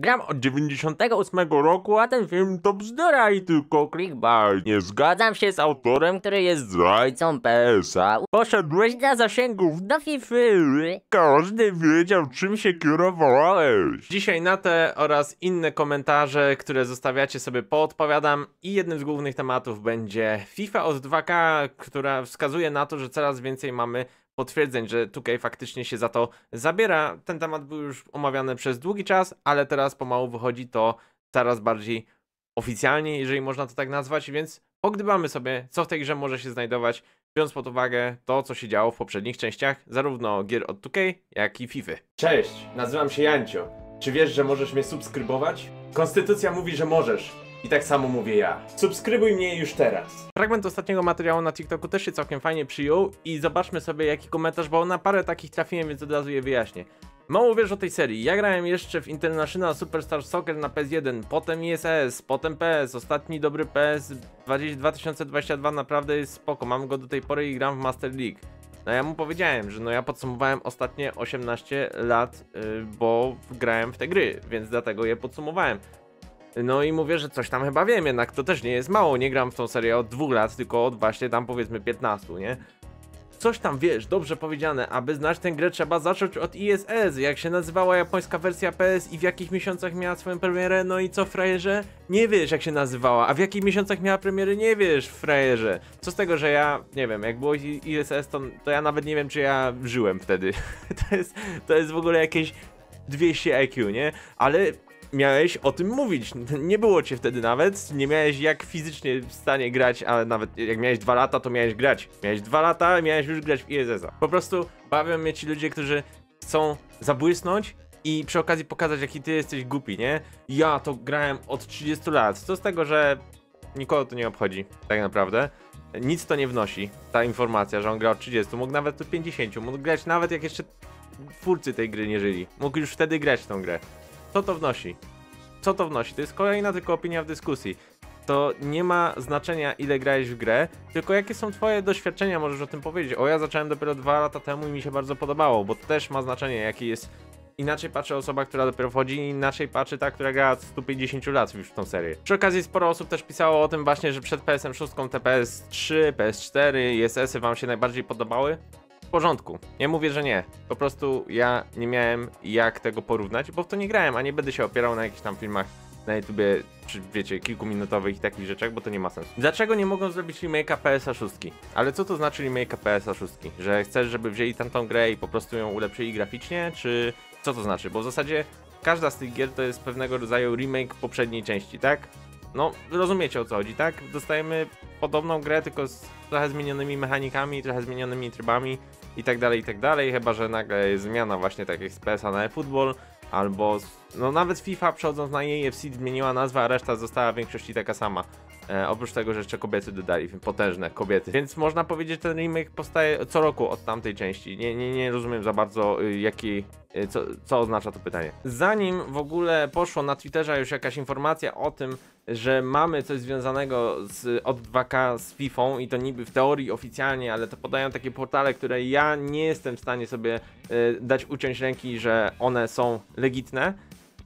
Gram od 98 roku, a ten film to bzdura i tylko clickbait. Nie zgadzam się z autorem, który jest zdrajcą PS-a. Poszedłeś na zasięgów do FIFA. Każdy wiedział, czym się kierowałeś. Dzisiaj na te oraz inne komentarze, które zostawiacie sobie poodpowiadam i jednym z głównych tematów będzie FIFA od 2K, która wskazuje na to, że coraz więcej mamy potwierdzeń, że 2K faktycznie się za to zabiera. Ten temat był już omawiany przez długi czas, ale teraz pomału wychodzi to coraz bardziej oficjalnie, jeżeli można to tak nazwać, więc pogdybamy sobie, co w tej grze może się znajdować, biorąc pod uwagę to, co się działo w poprzednich częściach, zarówno gier od 2K, jak i FIFA. Cześć, nazywam się Jancio. Czy wiesz, że możesz mnie subskrybować? Konstytucja mówi, że możesz. I tak samo mówię ja. Subskrybuj mnie już teraz. Fragment ostatniego materiału na TikToku też się całkiem fajnie przyjął i zobaczmy sobie jaki komentarz, bo na parę takich trafiłem, więc od razu je wyjaśnię. Mało wiesz o tej serii. Ja grałem jeszcze w International Superstar Soccer na PS1, potem ISS, potem PS. Ostatni dobry PS 2022 naprawdę jest spoko. Mam go do tej pory i gram w Master League. No ja mu powiedziałem, że no ja podsumowałem ostatnie 18 lat, yy, bo grałem w te gry, więc dlatego je podsumowałem. No i mówię, że coś tam chyba wiem, jednak to też nie jest mało. Nie gram w tą serię od dwóch lat, tylko od właśnie tam powiedzmy 15, nie? Coś tam wiesz, dobrze powiedziane, aby znać tę grę trzeba zacząć od ISS, jak się nazywała japońska wersja PS i w jakich miesiącach miała swoją premierę, no i co frajerze? Nie wiesz jak się nazywała, a w jakich miesiącach miała premierę nie wiesz frajerze. Co z tego, że ja, nie wiem, jak było ISS to, to ja nawet nie wiem czy ja żyłem wtedy. to, jest, to jest w ogóle jakieś 200 IQ, nie? Ale miałeś o tym mówić. Nie było cię wtedy nawet, nie miałeś jak fizycznie w stanie grać, ale nawet jak miałeś dwa lata, to miałeś grać. Miałeś dwa lata miałeś już grać w ISS-a. Po prostu bawią mnie ci ludzie, którzy chcą zabłysnąć i przy okazji pokazać, jaki ty jesteś głupi, nie? Ja to grałem od 30 lat. Co z tego, że nikogo to nie obchodzi, tak naprawdę. Nic to nie wnosi, ta informacja, że on gra od 30, mógł nawet od 50, mógł grać nawet jak jeszcze twórcy tej gry nie żyli. Mógł już wtedy grać tą grę. Co to wnosi? Co to wnosi? To jest kolejna tylko opinia w dyskusji. To nie ma znaczenia, ile grałeś w grę, tylko jakie są twoje doświadczenia, możesz o tym powiedzieć. O, ja zacząłem dopiero dwa lata temu i mi się bardzo podobało, bo to też ma znaczenie, jaki jest... Inaczej patrzy osoba, która dopiero wchodzi, inaczej patrzy ta, która gra od 150 lat już w tą serię. Przy okazji sporo osób też pisało o tym właśnie, że przed PSM 6 TPS 3, PS4 i SS-y wam się najbardziej podobały porządku. Nie mówię, że nie. Po prostu ja nie miałem jak tego porównać, bo w to nie grałem, a nie będę się opierał na jakichś tam filmach na YouTubie, czy wiecie, kilkuminutowych i takich rzeczach, bo to nie ma sensu. Dlaczego nie mogą zrobić remake'a PSA 6? Ale co to znaczy remake'a PSA 6? Że chcesz, żeby wzięli tamtą grę i po prostu ją ulepszyli graficznie, czy co to znaczy? Bo w zasadzie każda z tych gier to jest pewnego rodzaju remake poprzedniej części, tak? No, rozumiecie o co chodzi, tak? Dostajemy podobną grę, tylko z trochę zmienionymi mechanikami, trochę zmienionymi trybami i tak dalej, i tak dalej, chyba że nagle jest zmiana właśnie tak jak z PSA na eFootball, albo no nawet FIFA przechodząc na EFC zmieniła nazwę, a reszta została w większości taka sama. E, oprócz tego, że jeszcze kobiety dodali, potężne kobiety. Więc można powiedzieć, że ten remake powstaje co roku od tamtej części. Nie, nie, nie rozumiem za bardzo, y, jaki, y, co, co oznacza to pytanie. Zanim w ogóle poszło na Twitterze już jakaś informacja o tym, że mamy coś związanego z, od 2K z FIFA i to niby w teorii oficjalnie, ale to podają takie portale, które ja nie jestem w stanie sobie y, dać uciąć ręki, że one są legitne,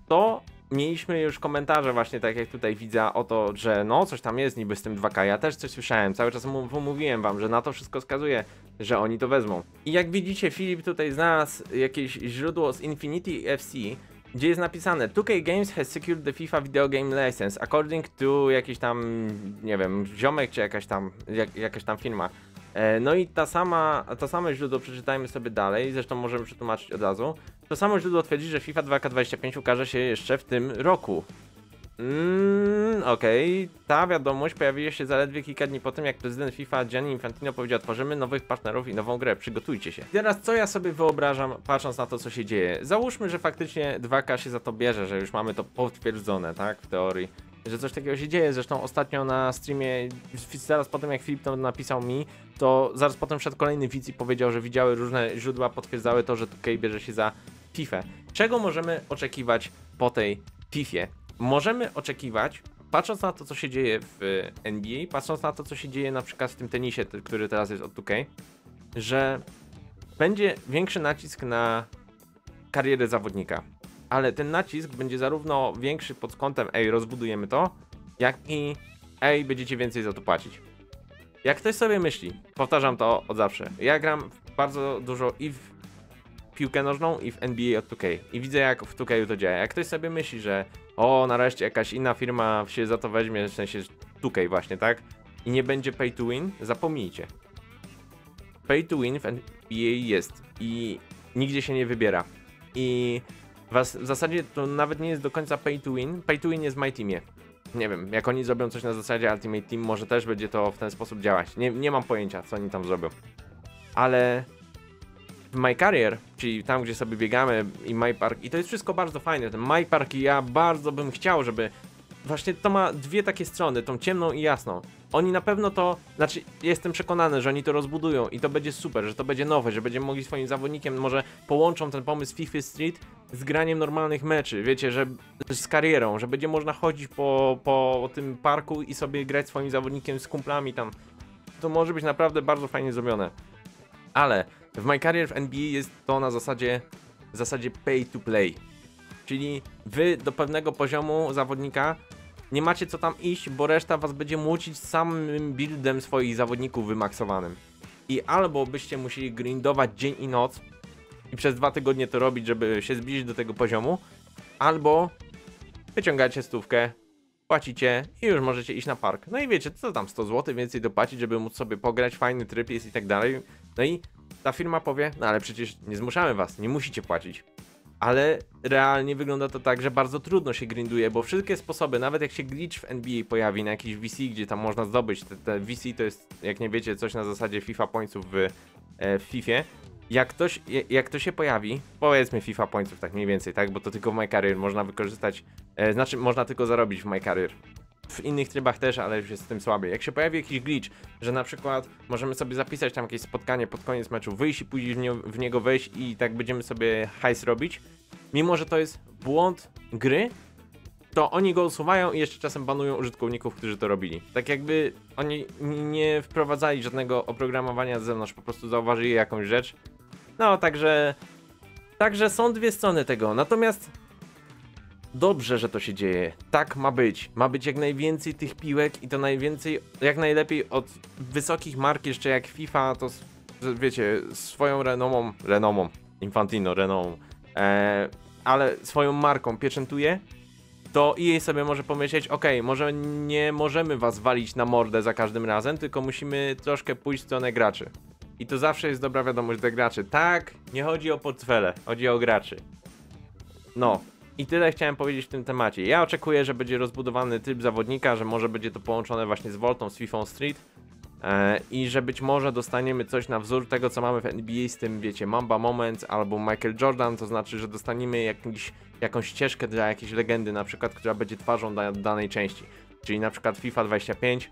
to mieliśmy już komentarze właśnie tak jak tutaj widzę o to, że no coś tam jest niby z tym 2K, ja też coś słyszałem, cały czas mówiłem wam, że na to wszystko wskazuje, że oni to wezmą. I jak widzicie Filip tutaj znalazł jakieś źródło z Infinity FC, gdzie jest napisane 2K Games has secured the FIFA video game license according to jakiś tam, nie wiem, ziomek czy jakaś tam, jak, jakaś tam firma. E, no i ta sama, to samo źródło przeczytajmy sobie dalej, zresztą możemy przetłumaczyć od razu. To samo źródło twierdzi, że FIFA 2K25 ukaże się jeszcze w tym roku. Mmm, okej. Okay. Ta wiadomość pojawiła się zaledwie kilka dni po tym, jak prezydent FIFA Gianni Infantino powiedział, tworzymy nowych partnerów i nową grę, przygotujcie się. Teraz co ja sobie wyobrażam, patrząc na to, co się dzieje? Załóżmy, że faktycznie 2K się za to bierze, że już mamy to potwierdzone, tak, w teorii że coś takiego się dzieje. Zresztą ostatnio na streamie, zaraz po tym jak Filip to napisał mi, to zaraz potem wszedł kolejny widz i powiedział, że widziały różne źródła, potwierdzały to, że 2K bierze się za FIFA. Czego możemy oczekiwać po tej FIFA? Możemy oczekiwać, patrząc na to, co się dzieje w NBA, patrząc na to, co się dzieje na przykład w tym tenisie, który teraz jest od 2K, że będzie większy nacisk na karierę zawodnika ale ten nacisk będzie zarówno większy pod kątem ej, rozbudujemy to, jak i ej, będziecie więcej za to płacić. Jak ktoś sobie myśli, powtarzam to od zawsze, ja gram bardzo dużo i w piłkę nożną i w NBA od 2K i widzę jak w 2K to działa. Jak ktoś sobie myśli, że o, nareszcie jakaś inna firma się za to weźmie, w sensie 2K właśnie, tak? I nie będzie pay to win, zapomnijcie. Pay to win w NBA jest i nigdzie się nie wybiera. I was, w zasadzie to nawet nie jest do końca pay to win. Pay to win jest w My Teamie. Nie wiem, jak oni zrobią coś na zasadzie Ultimate Team, może też będzie to w ten sposób działać. Nie, nie mam pojęcia, co oni tam zrobią. Ale w My Career, czyli tam, gdzie sobie biegamy i My Park, i to jest wszystko bardzo fajne. Ten My Park i ja bardzo bym chciał, żeby właśnie to ma dwie takie strony, tą ciemną i jasną. Oni na pewno to, znaczy jestem przekonany, że oni to rozbudują i to będzie super, że to będzie nowe, że będziemy mogli swoim zawodnikiem, może połączą ten pomysł FIFA Street z graniem normalnych meczy, wiecie, że z karierą, że będzie można chodzić po, po tym parku i sobie grać swoim zawodnikiem z kumplami tam. To może być naprawdę bardzo fajnie zrobione. Ale w My Career w NBA jest to na zasadzie, zasadzie pay to play. Czyli wy do pewnego poziomu zawodnika nie macie co tam iść, bo reszta was będzie mucić samym buildem swoich zawodników wymaksowanym. I albo byście musieli grindować dzień i noc i przez dwa tygodnie to robić, żeby się zbliżyć do tego poziomu, albo wyciągacie stówkę, płacicie i już możecie iść na park. No i wiecie, co tam 100 zł więcej dopłacić, żeby móc sobie pograć, fajny tryb jest i tak dalej. No i ta firma powie, no ale przecież nie zmuszamy was, nie musicie płacić. Ale realnie wygląda to tak, że bardzo trudno się grinduje, bo wszystkie sposoby, nawet jak się glitch w NBA pojawi na jakiś VC, gdzie tam można zdobyć, te, te VC to jest, jak nie wiecie, coś na zasadzie FIFA pointsów w, e, w FIFA. Jak, ktoś, jak to się pojawi, powiedzmy FIFA pointsów tak mniej więcej, tak, bo to tylko w My Career można wykorzystać, e, znaczy można tylko zarobić w My Career. W innych trybach też, ale już jest z tym słabiej. Jak się pojawi jakiś glitch, że na przykład możemy sobie zapisać tam jakieś spotkanie pod koniec meczu, wyjść i później w, nie, w niego wejść i tak będziemy sobie hajs robić, mimo że to jest błąd gry, to oni go usuwają i jeszcze czasem banują użytkowników, którzy to robili. Tak jakby oni nie wprowadzali żadnego oprogramowania z zewnątrz, po prostu zauważyli jakąś rzecz. No, także. Także są dwie strony tego. Natomiast dobrze, że to się dzieje. Tak ma być. Ma być jak najwięcej tych piłek i to najwięcej, jak najlepiej od wysokich mark jeszcze jak FIFA, to wiecie, swoją renomą, renomą, Infantino, renomą, e, ale swoją marką pieczętuje, to EA sobie może pomyśleć, ok, może nie możemy was walić na mordę za każdym razem, tylko musimy troszkę pójść w stronę graczy. I to zawsze jest dobra wiadomość dla graczy. Tak, nie chodzi o portfele, chodzi o graczy. No, i tyle chciałem powiedzieć w tym temacie. Ja oczekuję, że będzie rozbudowany typ zawodnika, że może będzie to połączone właśnie z Voltą, z FIFA Street e, i że być może dostaniemy coś na wzór tego, co mamy w NBA z tym, wiecie, Mamba Moments albo Michael Jordan, to znaczy, że dostaniemy jakąś ścieżkę dla jakiejś legendy, na przykład, która będzie twarzą da, danej części. Czyli na przykład FIFA 25,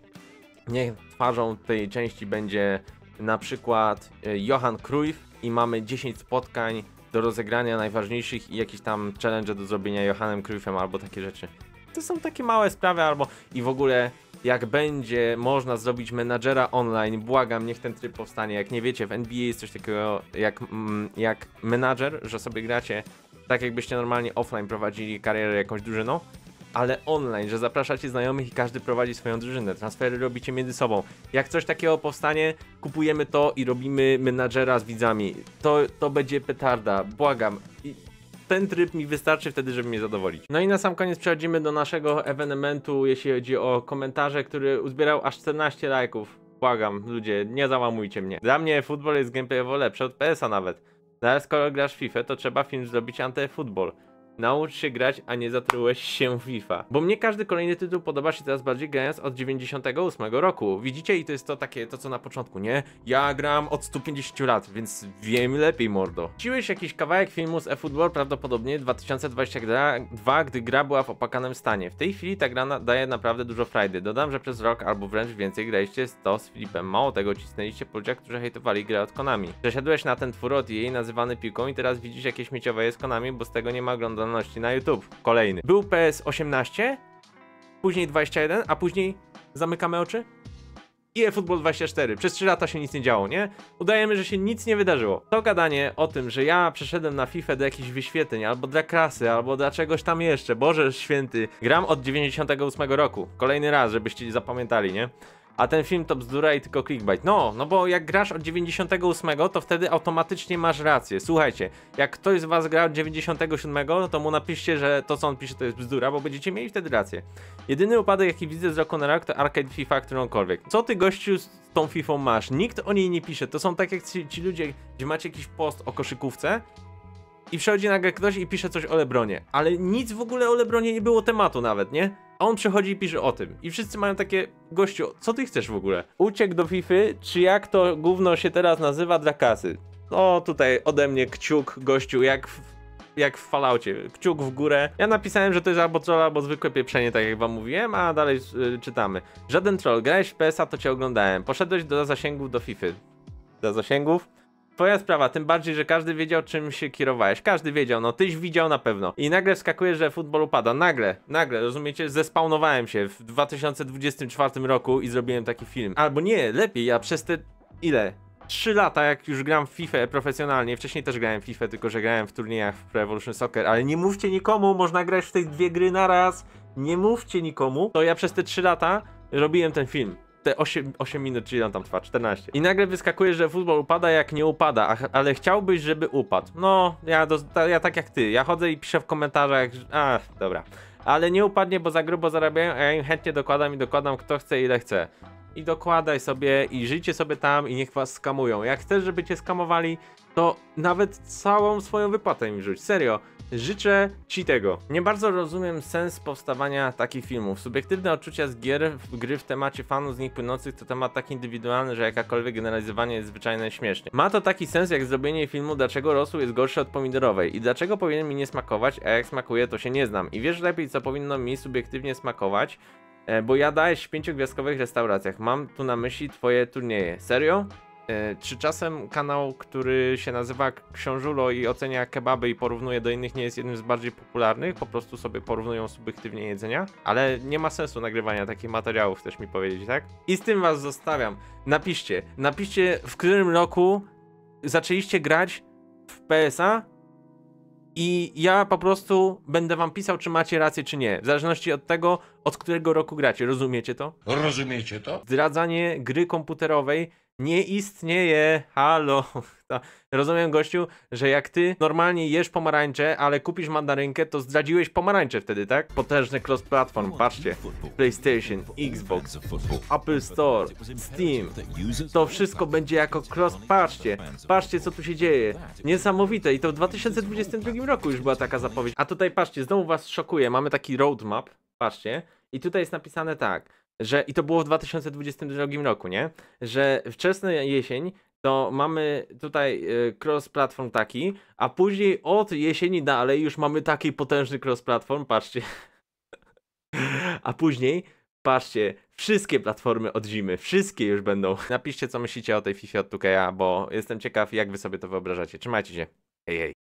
niech twarzą tej części będzie na przykład e, Johan Cruyff i mamy 10 spotkań do rozegrania najważniejszych i jakieś tam challenge do zrobienia Johanem Cruyffem albo takie rzeczy. To są takie małe sprawy albo i w ogóle jak będzie można zrobić menadżera online, błagam, niech ten tryb powstanie. Jak nie wiecie, w NBA jest coś takiego jak, mm, jak menadżer, że sobie gracie tak jakbyście normalnie offline prowadzili karierę jakąś drużyną, ale online, że zapraszacie znajomych i każdy prowadzi swoją drużynę. Transfery robicie między sobą. Jak coś takiego powstanie, kupujemy to i robimy menadżera z widzami. To, to będzie petarda, błagam. I ten tryb mi wystarczy wtedy, żeby mnie zadowolić. No i na sam koniec przechodzimy do naszego ewenementu, jeśli chodzi o komentarze, który uzbierał aż 14 lajków. Błagam, ludzie, nie załamujcie mnie. Dla mnie futbol jest gameplayowo lepszy od PS-a nawet. No ale skoro grasz w FIFA, to trzeba film zrobić antyfutbol. Naucz się grać, a nie zatrułeś się FIFA. Bo mnie każdy kolejny tytuł podoba się teraz bardziej grając od 98 roku. Widzicie? I to jest to takie, to co na początku, nie? Ja gram od 150 lat, więc wiem lepiej, mordo. Wciłeś jakiś kawałek filmu z eFootball prawdopodobnie 2022, gdy gra była w opakanym stanie. W tej chwili ta gra daje naprawdę dużo frajdy. Dodam, że przez rok albo wręcz więcej graliście to z Filipem. Mało tego, cisnęliście po ludziach, którzy hejtowali grę od Konami. Przesiadłeś na ten twór od jej nazywany piłką i teraz widzisz jakieś śmieciowe jest Konami, bo z tego nie ma na YouTube. Kolejny. Był PS 18, później 21, a później zamykamy oczy? i eFootball 24. Przez 3 lata się nic nie działo, nie? Udajemy, że się nic nie wydarzyło. To gadanie o tym, że ja przeszedłem na FIFA do jakichś wyświetleń, albo dla klasy, albo dla czegoś tam jeszcze, Boże święty. Gram od 98 roku. Kolejny raz, żebyście zapamiętali, nie? A ten film to bzdura i tylko clickbait. No, no bo jak grasz od 98, to wtedy automatycznie masz rację. Słuchajcie, jak ktoś z was gra od 97, to mu napiszcie, że to co on pisze to jest bzdura, bo będziecie mieli wtedy rację. Jedyny upadek jaki widzę z roku na rok to arcade FIFA którąkolwiek. Co ty gościu z tą FIFA masz? Nikt o niej nie pisze. To są tak jak ci, ci ludzie, gdzie macie jakiś post o koszykówce, i przychodzi nagle ktoś i pisze coś o Lebronie, ale nic w ogóle o Lebronie nie było tematu nawet, nie? A on przychodzi i pisze o tym. I wszyscy mają takie, gościu, co ty chcesz w ogóle? Uciek do FIFA, czy jak to gówno się teraz nazywa dla kasy? No tutaj ode mnie kciuk, gościu, jak w, jak w Falloutie, kciuk w górę. Ja napisałem, że to jest albo troll, albo zwykłe pieprzenie, tak jak wam mówiłem, a dalej y, czytamy. Żaden troll, grałeś w PS-a, to cię oglądałem. Poszedłeś do zasięgów do FIFA. Do zasięgów? Twoja sprawa, tym bardziej, że każdy wiedział, czym się kierowałeś. Każdy wiedział, no tyś widział na pewno. I nagle wskakujesz, że futbol upada. Nagle, nagle, rozumiecie? Zespawnowałem się w 2024 roku i zrobiłem taki film. Albo nie, lepiej, ja przez te ile? 3 lata, jak już gram w FIFA profesjonalnie, wcześniej też grałem w FIFA, tylko że grałem w turniejach w Pro Evolution Soccer, ale nie mówcie nikomu, można grać w te dwie gry na raz. Nie mówcie nikomu. To ja przez te 3 lata robiłem ten film te 8, 8 minut, czyli on tam trwa, 14. I nagle wyskakuje, że futbol upada jak nie upada, ach, ale chciałbyś, żeby upadł. No, ja, do, ta, ja tak jak ty, ja chodzę i piszę w komentarzach, a, dobra. Ale nie upadnie, bo za grubo zarabiają, a ja im chętnie dokładam i dokładam kto chce ile chce. I dokładaj sobie i żyjcie sobie tam i niech was skamują. Jak chcesz, żeby cię skamowali, to nawet całą swoją wypłatę im rzuć. Serio, życzę ci tego. Nie bardzo rozumiem sens powstawania takich filmów. Subiektywne odczucia z gier, gry w temacie fanów z nich płynących to temat tak indywidualny, że jakakolwiek generalizowanie jest zwyczajnie śmieszne. Ma to taki sens jak zrobienie filmu dlaczego rosół jest gorszy od pomidorowej i dlaczego powinien mi nie smakować, a jak smakuje to się nie znam. I wiesz lepiej co powinno mi subiektywnie smakować, e, bo ja dajesz w pięciogwiazdkowych restauracjach. Mam tu na myśli twoje turnieje. Serio? E, Czy czasem kanał, który się nazywa Książulo i ocenia kebaby i porównuje do innych, nie jest jednym z bardziej popularnych? Po prostu sobie porównują subiektywnie jedzenia? Ale nie ma sensu nagrywania takich materiałów, chcesz mi powiedzieć, tak? I z tym was zostawiam. Napiszcie, napiszcie w którym roku zaczęliście grać w PSA i ja po prostu będę wam pisał, czy macie rację, czy nie. W zależności od tego, od którego roku gracie. Rozumiecie to? Rozumiecie to? zdradzanie gry komputerowej nie istnieje. Halo. Rozumiem, gościu, że jak ty normalnie jesz pomarańcze, ale kupisz mandarynkę, to zdradziłeś pomarańcze wtedy, tak? Potężny cross platform, patrzcie. PlayStation, Xbox, Apple Store, Steam. To wszystko będzie jako cross. Patrzcie, patrzcie co tu się dzieje. Niesamowite i to w 2022 roku już była taka zapowiedź. A tutaj patrzcie, znowu was szokuje. Mamy taki roadmap, patrzcie. I tutaj jest napisane tak, że i to było w 2022 roku, nie? Że wczesna jesień to mamy tutaj y, cross platform taki, a później od jesieni dalej już mamy taki potężny cross platform, patrzcie. A później patrzcie, wszystkie platformy od zimy, wszystkie już będą. Napiszcie co myślicie o tej FIFA od 2K, bo jestem ciekaw jak wy sobie to wyobrażacie. Trzymajcie się. Hej hej.